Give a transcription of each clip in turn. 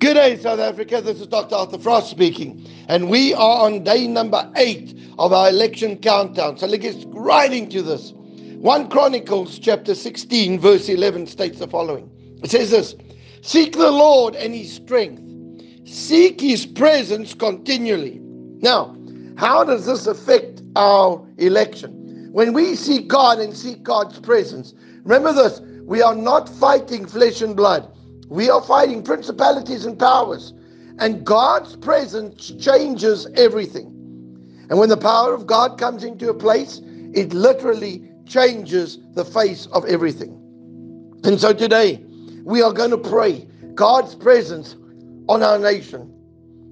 Good day, South Africa. This is Dr. Arthur Frost speaking. And we are on day number eight of our election countdown. So let's get right into this. 1 Chronicles chapter 16, verse 11 states the following It says this Seek the Lord and his strength, seek his presence continually. Now, how does this affect our election? When we seek God and seek God's presence, remember this we are not fighting flesh and blood. We are fighting principalities and powers. And God's presence changes everything. And when the power of God comes into a place, it literally changes the face of everything. And so today, we are going to pray God's presence on our nation.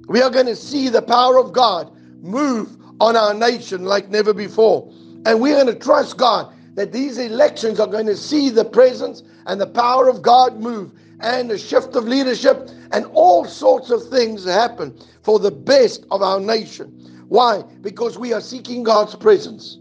We are going to see the power of God move on our nation like never before. And we're going to trust God that these elections are going to see the presence and the power of God move and a shift of leadership and all sorts of things happen for the best of our nation. Why? Because we are seeking God's presence.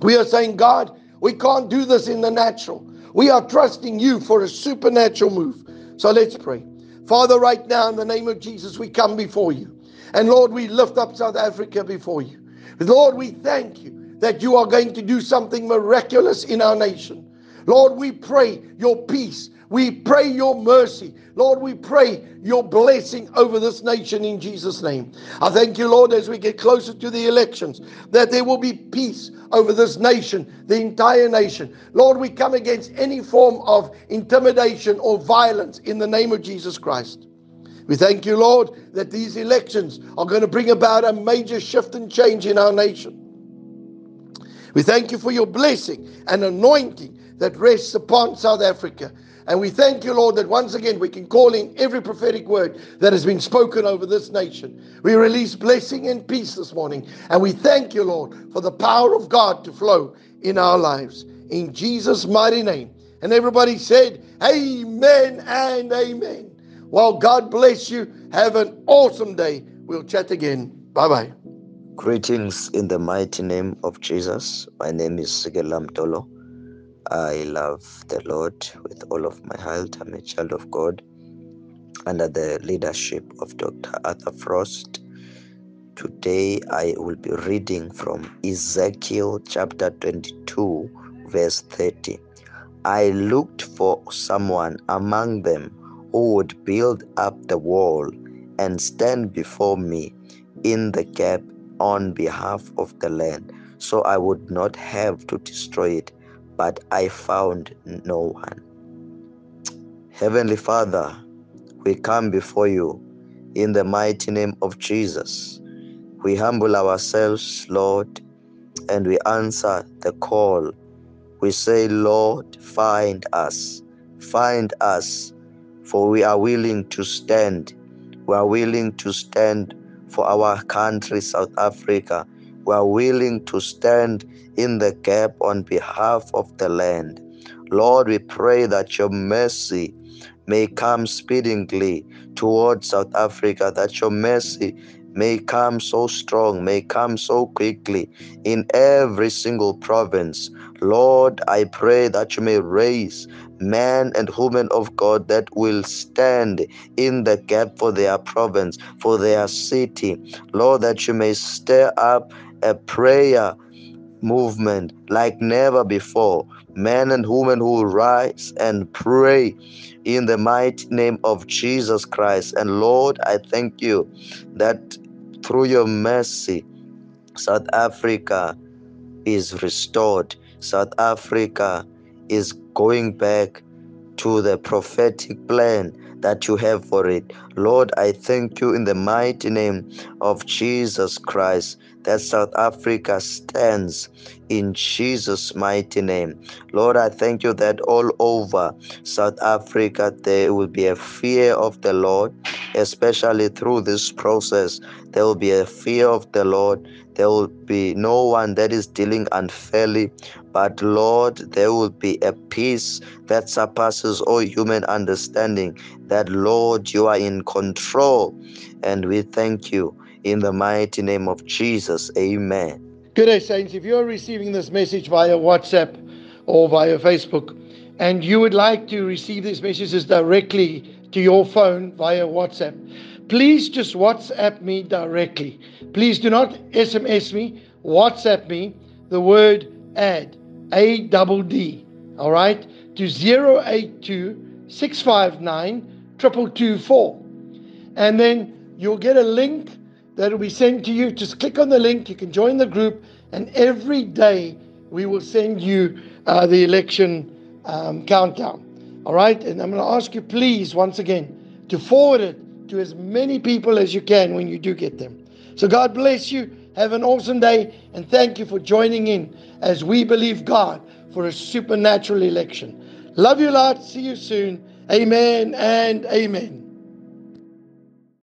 We are saying, God, we can't do this in the natural. We are trusting you for a supernatural move. So let's pray. Father, right now, in the name of Jesus, we come before you. And Lord, we lift up South Africa before you. Lord, we thank you that you are going to do something miraculous in our nation. Lord, we pray your peace we pray your mercy. Lord, we pray your blessing over this nation in Jesus' name. I thank you, Lord, as we get closer to the elections, that there will be peace over this nation, the entire nation. Lord, we come against any form of intimidation or violence in the name of Jesus Christ. We thank you, Lord, that these elections are going to bring about a major shift and change in our nation. We thank you for your blessing and anointing that rests upon South Africa. And we thank you, Lord, that once again we can call in every prophetic word that has been spoken over this nation. We release blessing and peace this morning. And we thank you, Lord, for the power of God to flow in our lives. In Jesus' mighty name. And everybody said, Amen and Amen. Well, God bless you. Have an awesome day. We'll chat again. Bye bye. Greetings in the mighty name of Jesus. My name is Sikelela Mdolo. I love the Lord with all of my heart. I'm a child of God under the leadership of Dr. Arthur Frost. Today I will be reading from Ezekiel chapter 22, verse 30. I looked for someone among them who would build up the wall and stand before me in the gap on behalf of the land, so I would not have to destroy it but I found no one. Heavenly Father, we come before you in the mighty name of Jesus. We humble ourselves, Lord, and we answer the call. We say, Lord, find us, find us, for we are willing to stand. We are willing to stand for our country, South Africa. We are willing to stand in the gap on behalf of the land. Lord, we pray that your mercy may come speedily towards South Africa, that your mercy may come so strong, may come so quickly in every single province. Lord, I pray that you may raise men and women of God that will stand in the gap for their province, for their city. Lord, that you may stir up a prayer movement like never before. Men and women who rise and pray in the mighty name of Jesus Christ. And Lord, I thank you that through your mercy, South Africa is restored. South Africa is going back to the prophetic plan that you have for it. Lord, I thank you in the mighty name of Jesus Christ that South Africa stands in Jesus' mighty name. Lord, I thank you that all over South Africa there will be a fear of the Lord, especially through this process. There will be a fear of the Lord. There will be no one that is dealing unfairly, but Lord, there will be a peace that surpasses all human understanding. That, Lord, you are in control. And we thank you in the mighty name of Jesus. Amen. Good day, Saints. If you're receiving this message via WhatsApp or via Facebook, and you would like to receive these messages directly to your phone via WhatsApp. Please just WhatsApp me directly. Please do not SMS me, WhatsApp me the word add, A double D, all right, to 082 659 2224. And then you'll get a link that will be sent to you. Just click on the link, you can join the group, and every day we will send you uh, the election um, countdown. All right, and I'm going to ask you, please, once again, to forward it to as many people as you can when you do get them. So, God bless you. Have an awesome day, and thank you for joining in as we believe God for a supernatural election. Love you lot. See you soon. Amen and amen.